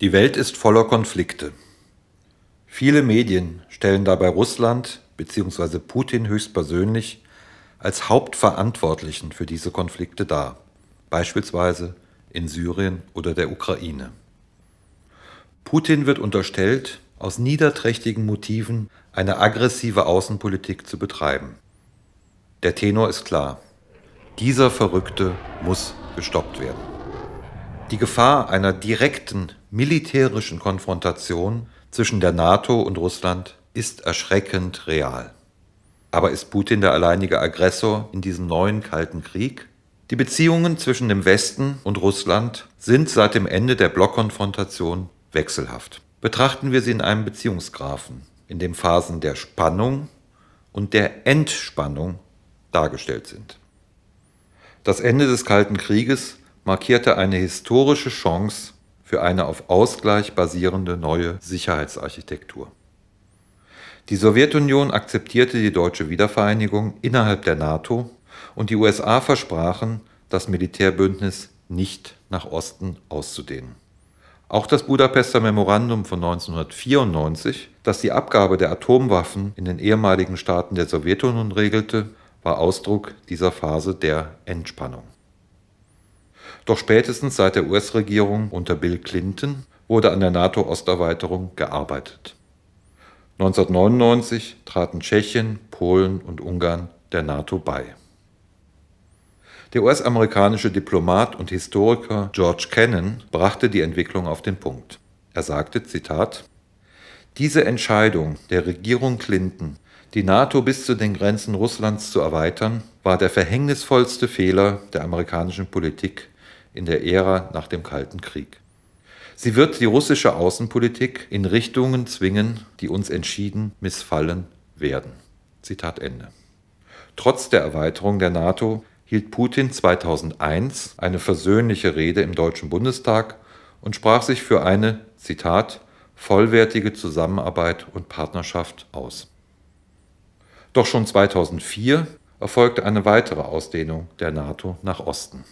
Die Welt ist voller Konflikte. Viele Medien stellen dabei Russland bzw. Putin höchstpersönlich als Hauptverantwortlichen für diese Konflikte dar, beispielsweise in Syrien oder der Ukraine. Putin wird unterstellt, aus niederträchtigen Motiven eine aggressive Außenpolitik zu betreiben. Der Tenor ist klar. Dieser Verrückte muss gestoppt werden. Die Gefahr einer direkten militärischen Konfrontation zwischen der NATO und Russland ist erschreckend real. Aber ist Putin der alleinige Aggressor in diesem neuen Kalten Krieg? Die Beziehungen zwischen dem Westen und Russland sind seit dem Ende der Blockkonfrontation wechselhaft. Betrachten wir sie in einem Beziehungsgraphen, in dem Phasen der Spannung und der Entspannung dargestellt sind. Das Ende des Kalten Krieges markierte eine historische Chance für eine auf Ausgleich basierende neue Sicherheitsarchitektur. Die Sowjetunion akzeptierte die deutsche Wiedervereinigung innerhalb der NATO und die USA versprachen, das Militärbündnis nicht nach Osten auszudehnen. Auch das Budapester Memorandum von 1994, das die Abgabe der Atomwaffen in den ehemaligen Staaten der Sowjetunion regelte, war Ausdruck dieser Phase der Entspannung. Doch spätestens seit der US-Regierung unter Bill Clinton wurde an der NATO-Osterweiterung gearbeitet. 1999 traten Tschechien, Polen und Ungarn der NATO bei. Der US-amerikanische Diplomat und Historiker George Kennan brachte die Entwicklung auf den Punkt. Er sagte, Zitat, diese Entscheidung der Regierung Clinton, die NATO bis zu den Grenzen Russlands zu erweitern, war der verhängnisvollste Fehler der amerikanischen Politik in der Ära nach dem Kalten Krieg. Sie wird die russische Außenpolitik in Richtungen zwingen, die uns entschieden missfallen werden. Zitat Ende. Trotz der Erweiterung der NATO hielt Putin 2001 eine versöhnliche Rede im Deutschen Bundestag und sprach sich für eine, Zitat, vollwertige Zusammenarbeit und Partnerschaft aus. Doch schon 2004 erfolgte eine weitere Ausdehnung der NATO nach Osten.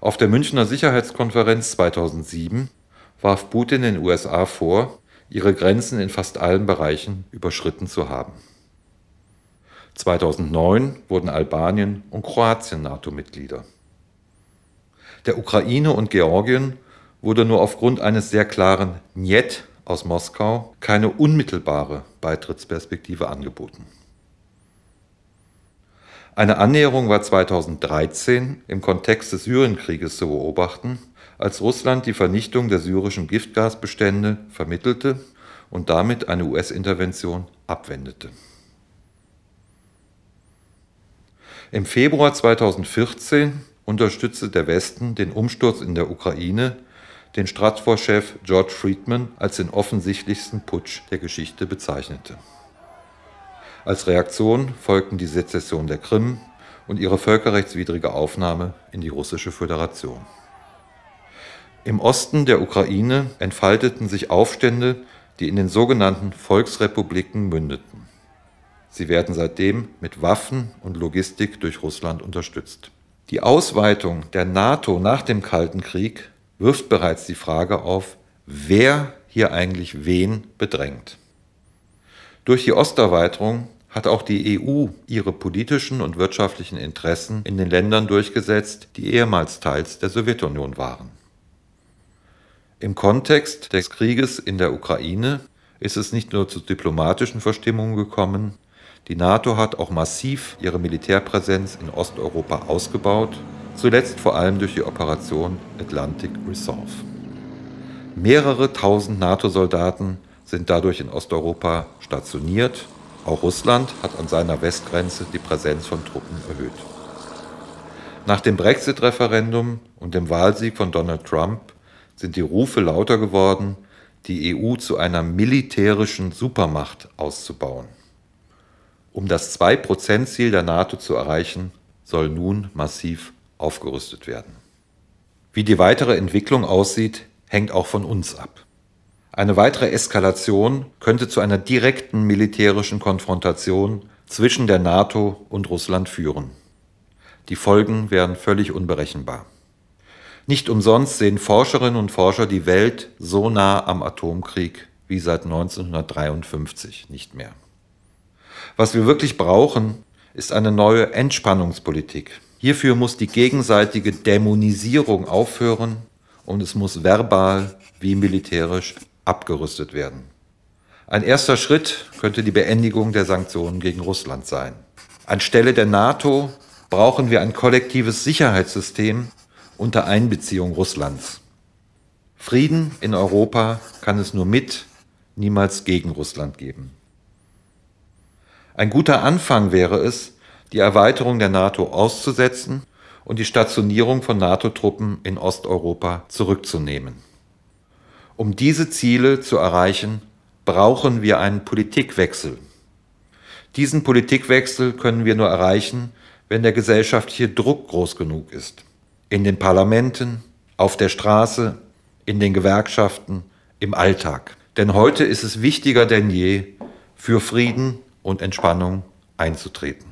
Auf der Münchner Sicherheitskonferenz 2007 warf Putin den USA vor, ihre Grenzen in fast allen Bereichen überschritten zu haben. 2009 wurden Albanien und Kroatien NATO-Mitglieder. Der Ukraine und Georgien wurde nur aufgrund eines sehr klaren Njet aus Moskau keine unmittelbare Beitrittsperspektive angeboten. Eine Annäherung war 2013 im Kontext des Syrienkrieges zu beobachten, als Russland die Vernichtung der syrischen Giftgasbestände vermittelte und damit eine US-Intervention abwendete. Im Februar 2014 unterstützte der Westen den Umsturz in der Ukraine, den Stratfor-Chef George Friedman als den offensichtlichsten Putsch der Geschichte bezeichnete. Als Reaktion folgten die Sezession der Krim und ihre völkerrechtswidrige Aufnahme in die russische Föderation. Im Osten der Ukraine entfalteten sich Aufstände, die in den sogenannten Volksrepubliken mündeten. Sie werden seitdem mit Waffen und Logistik durch Russland unterstützt. Die Ausweitung der NATO nach dem Kalten Krieg wirft bereits die Frage auf, wer hier eigentlich wen bedrängt. Durch die Osterweiterung hat auch die EU ihre politischen und wirtschaftlichen Interessen in den Ländern durchgesetzt, die ehemals Teils der Sowjetunion waren. Im Kontext des Krieges in der Ukraine ist es nicht nur zu diplomatischen Verstimmungen gekommen, die NATO hat auch massiv ihre Militärpräsenz in Osteuropa ausgebaut, zuletzt vor allem durch die Operation Atlantic Resolve. Mehrere tausend NATO-Soldaten sind dadurch in Osteuropa stationiert. Auch Russland hat an seiner Westgrenze die Präsenz von Truppen erhöht. Nach dem Brexit-Referendum und dem Wahlsieg von Donald Trump sind die Rufe lauter geworden, die EU zu einer militärischen Supermacht auszubauen. Um das 2%-Ziel der NATO zu erreichen, soll nun massiv aufgerüstet werden. Wie die weitere Entwicklung aussieht, hängt auch von uns ab. Eine weitere Eskalation könnte zu einer direkten militärischen Konfrontation zwischen der NATO und Russland führen. Die Folgen wären völlig unberechenbar. Nicht umsonst sehen Forscherinnen und Forscher die Welt so nah am Atomkrieg wie seit 1953 nicht mehr. Was wir wirklich brauchen, ist eine neue Entspannungspolitik. Hierfür muss die gegenseitige Dämonisierung aufhören und es muss verbal wie militärisch abgerüstet werden. Ein erster Schritt könnte die Beendigung der Sanktionen gegen Russland sein. Anstelle der NATO brauchen wir ein kollektives Sicherheitssystem, unter Einbeziehung Russlands. Frieden in Europa kann es nur mit, niemals gegen Russland geben. Ein guter Anfang wäre es, die Erweiterung der NATO auszusetzen und die Stationierung von NATO-Truppen in Osteuropa zurückzunehmen. Um diese Ziele zu erreichen, brauchen wir einen Politikwechsel. Diesen Politikwechsel können wir nur erreichen, wenn der gesellschaftliche Druck groß genug ist in den Parlamenten, auf der Straße, in den Gewerkschaften, im Alltag. Denn heute ist es wichtiger denn je, für Frieden und Entspannung einzutreten.